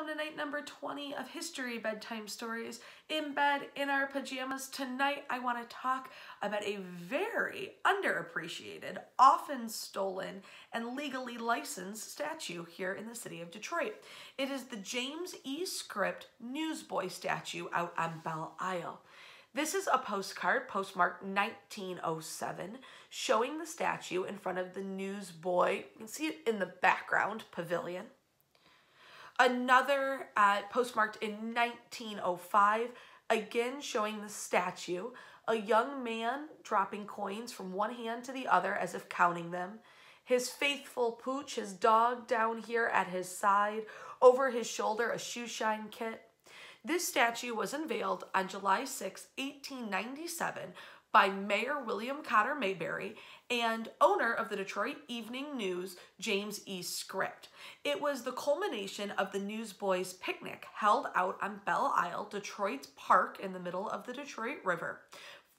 welcome to night number 20 of History Bedtime Stories in bed in our pajamas. Tonight I want to talk about a very underappreciated, often stolen, and legally licensed statue here in the city of Detroit. It is the James E. Scripps Newsboy statue out on Belle Isle. This is a postcard postmarked 1907 showing the statue in front of the Newsboy. You can see it in the background pavilion. Another uh, postmarked in 1905, again showing the statue, a young man dropping coins from one hand to the other as if counting them. His faithful pooch, his dog down here at his side, over his shoulder a shoe shine kit. This statue was unveiled on July 6, 1897 by Mayor William Cotter Maybury and owner of the Detroit Evening News, James E. Scripps. It was the culmination of the Newsboys Picnic held out on Belle Isle, Detroit's park in the middle of the Detroit River.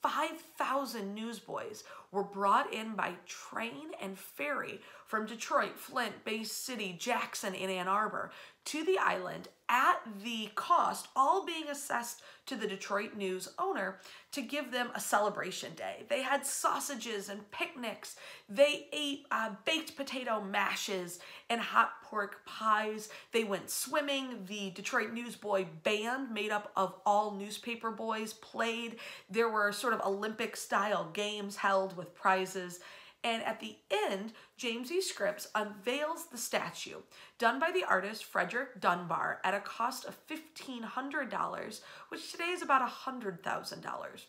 5,000 newsboys were brought in by train and ferry from Detroit, Flint, Bay City, Jackson, and Ann Arbor to the island at the cost, all being assessed to the Detroit News owner to give them a celebration day. They had sausages and picnics. They ate uh, baked potato mashes and hot pork pies. They went swimming. The Detroit Newsboy Band, made up of all newspaper boys, played. There were sort of Olympic style games held with prizes. And at the end, James E. Scripps unveils the statue done by the artist Frederick Dunbar at a cost of $1,500, which today is about $100,000.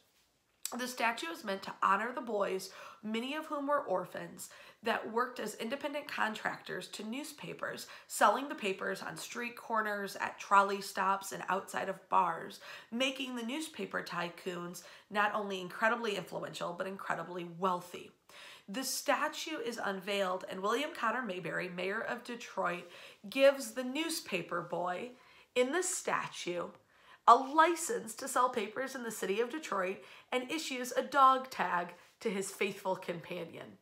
The statue is meant to honor the boys, many of whom were orphans, that worked as independent contractors to newspapers, selling the papers on street corners, at trolley stops, and outside of bars, making the newspaper tycoons not only incredibly influential, but incredibly wealthy. The statue is unveiled, and William Cotter Maybury, mayor of Detroit, gives the newspaper boy in the statue a license to sell papers in the city of Detroit and issues a dog tag to his faithful companion.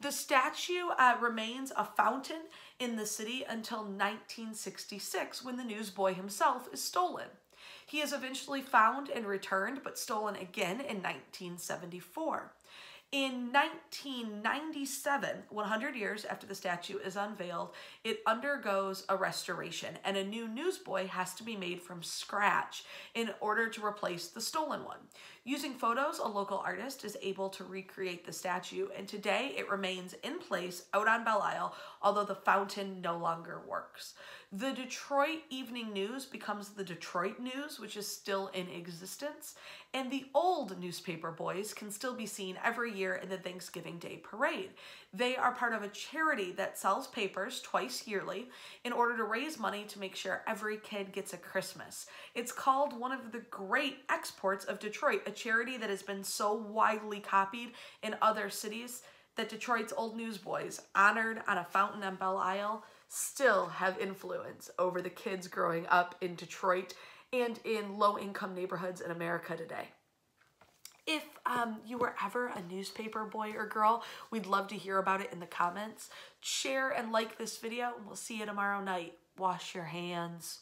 The statue uh, remains a fountain in the city until 1966 when the newsboy himself is stolen. He is eventually found and returned, but stolen again in 1974. In 1997, 100 years after the statue is unveiled, it undergoes a restoration and a new newsboy has to be made from scratch in order to replace the stolen one. Using photos, a local artist is able to recreate the statue and today it remains in place out on Belle Isle, although the fountain no longer works. The Detroit Evening News becomes the Detroit News, which is still in existence, and the old newspaper boys can still be seen every year in the Thanksgiving Day Parade. They are part of a charity that sells papers twice yearly in order to raise money to make sure every kid gets a Christmas. It's called one of the great exports of Detroit, a charity that has been so widely copied in other cities that Detroit's old newsboys, honored on a fountain on Belle Isle, still have influence over the kids growing up in Detroit and in low-income neighborhoods in America today. If um, you were ever a newspaper boy or girl, we'd love to hear about it in the comments. Share and like this video, and we'll see you tomorrow night. Wash your hands.